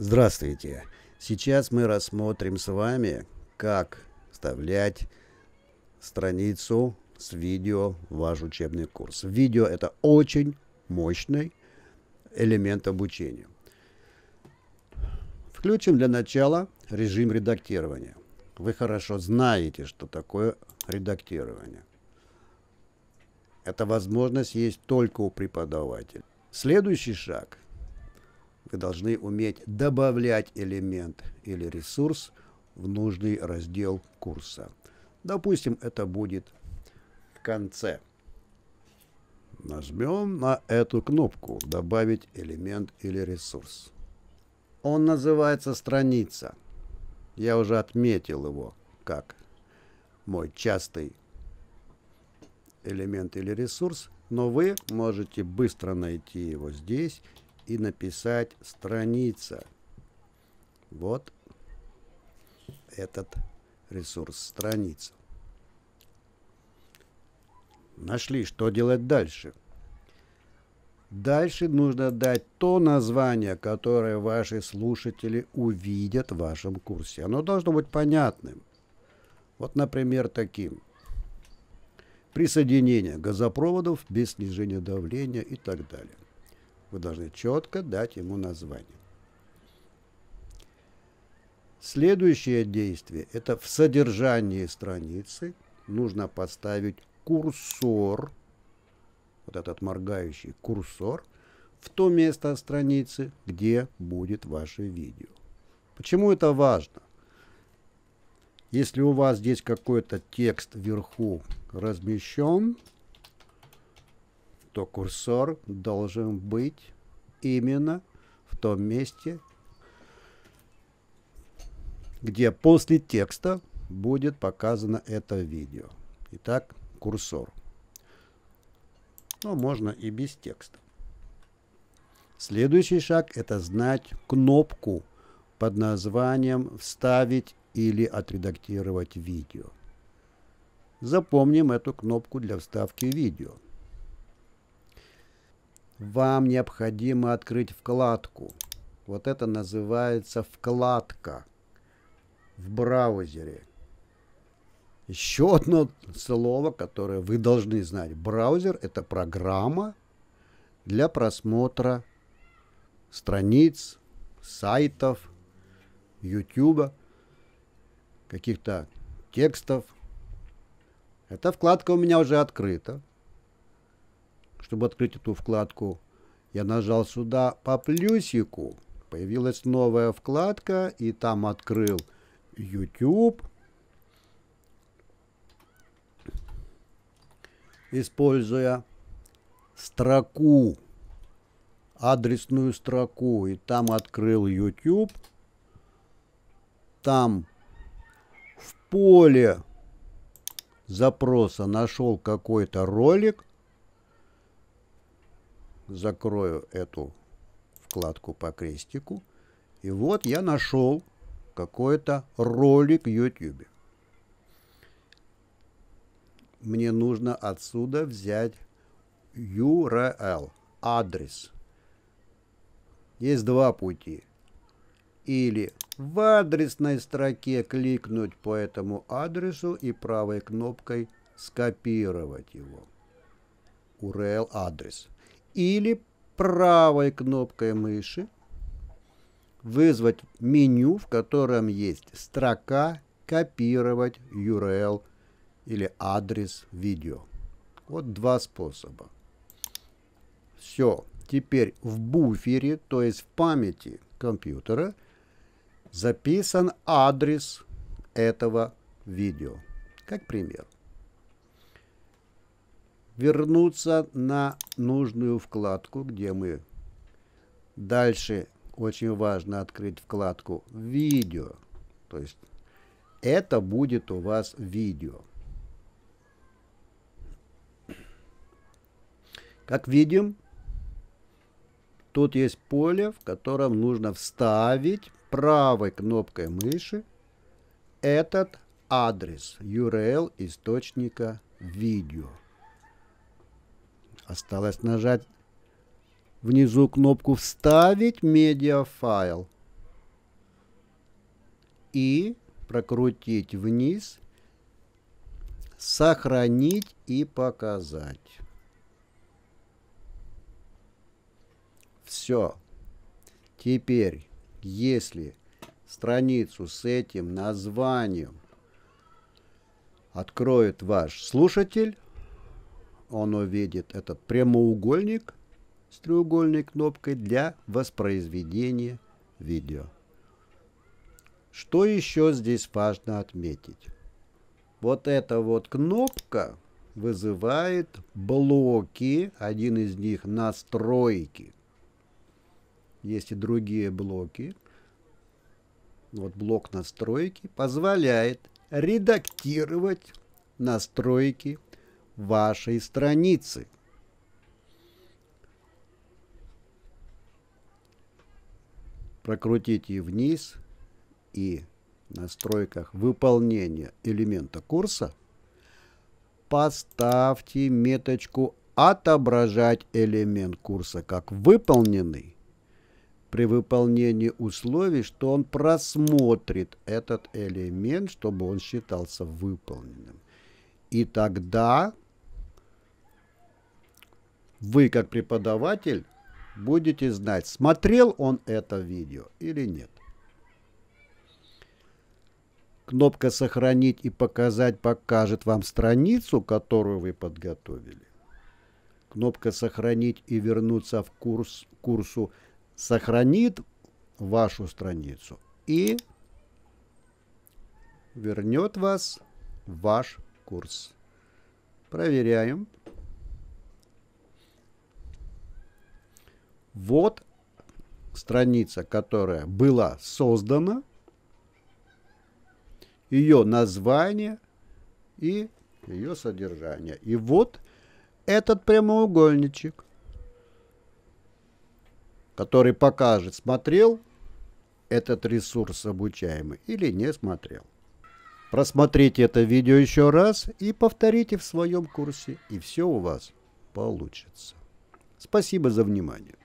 Здравствуйте! Сейчас мы рассмотрим с вами, как вставлять страницу с видео в ваш учебный курс. Видео это очень мощный элемент обучения. Включим для начала режим редактирования. Вы хорошо знаете, что такое редактирование. Эта возможность есть только у преподавателя. Следующий шаг. Вы должны уметь добавлять элемент или ресурс в нужный раздел курса. Допустим, это будет в конце. Нажмем на эту кнопку «Добавить элемент или ресурс». Он называется «Страница». Я уже отметил его как мой частый элемент или ресурс, но вы можете быстро найти его здесь и написать страница. Вот этот ресурс страница. Нашли, что делать дальше? Дальше нужно дать то название, которое ваши слушатели увидят в вашем курсе. Оно должно быть понятным. Вот, например, таким присоединение газопроводов без снижения давления и так далее. Вы должны четко дать ему название. Следующее действие – это в содержании страницы нужно поставить курсор, вот этот моргающий курсор, в то место страницы, где будет ваше видео. Почему это важно? Если у вас здесь какой-то текст вверху размещен, то курсор должен быть именно в том месте, где после текста будет показано это видео. Итак, курсор. Но можно и без текста. Следующий шаг – это знать кнопку под названием «Вставить или отредактировать видео. Запомним эту кнопку для вставки видео. Вам необходимо открыть вкладку. Вот это называется вкладка в браузере. Еще одно слово, которое вы должны знать. Браузер – это программа для просмотра страниц, сайтов, YouTube каких-то текстов. Эта вкладка у меня уже открыта. Чтобы открыть эту вкладку, я нажал сюда по плюсику. Появилась новая вкладка, и там открыл YouTube. Используя строку, адресную строку, и там открыл YouTube. Там поле запроса нашел какой-то ролик, закрою эту вкладку по крестику, и вот я нашел какой-то ролик в YouTube. Мне нужно отсюда взять URL, адрес. Есть два пути. Или в адресной строке кликнуть по этому адресу и правой кнопкой скопировать его. URL адрес. Или правой кнопкой мыши вызвать меню, в котором есть строка «Копировать URL» или адрес видео. Вот два способа. Все. Теперь в буфере, то есть в памяти компьютера – записан адрес этого видео. Как пример. Вернуться на нужную вкладку, где мы дальше очень важно открыть вкладку «Видео». То есть это будет у вас видео. Как видим, тут есть поле, в котором нужно вставить правой кнопкой мыши этот адрес URL источника видео. Осталось нажать внизу кнопку «Вставить медиафайл». и прокрутить вниз, сохранить и показать. Все. Теперь, если страницу с этим названием откроет ваш слушатель, он увидит этот прямоугольник с треугольной кнопкой для воспроизведения видео. Что еще здесь важно отметить? Вот эта вот кнопка вызывает блоки, один из них настройки. Есть и другие блоки. Вот блок настройки позволяет редактировать настройки вашей страницы. Прокрутите вниз и в настройках выполнения элемента курса поставьте меточку «Отображать элемент курса как выполненный» при выполнении условий, что он просмотрит этот элемент, чтобы он считался выполненным. И тогда вы, как преподаватель, будете знать, смотрел он это видео или нет. Кнопка «Сохранить и показать» покажет вам страницу, которую вы подготовили. Кнопка «Сохранить и вернуться в курс, курсу» сохранит вашу страницу и вернет вас в ваш курс. Проверяем. Вот страница, которая была создана ее название и ее содержание. И вот этот прямоугольничек, который покажет, смотрел этот ресурс обучаемый или не смотрел. Просмотрите это видео еще раз и повторите в своем курсе, и все у вас получится. Спасибо за внимание.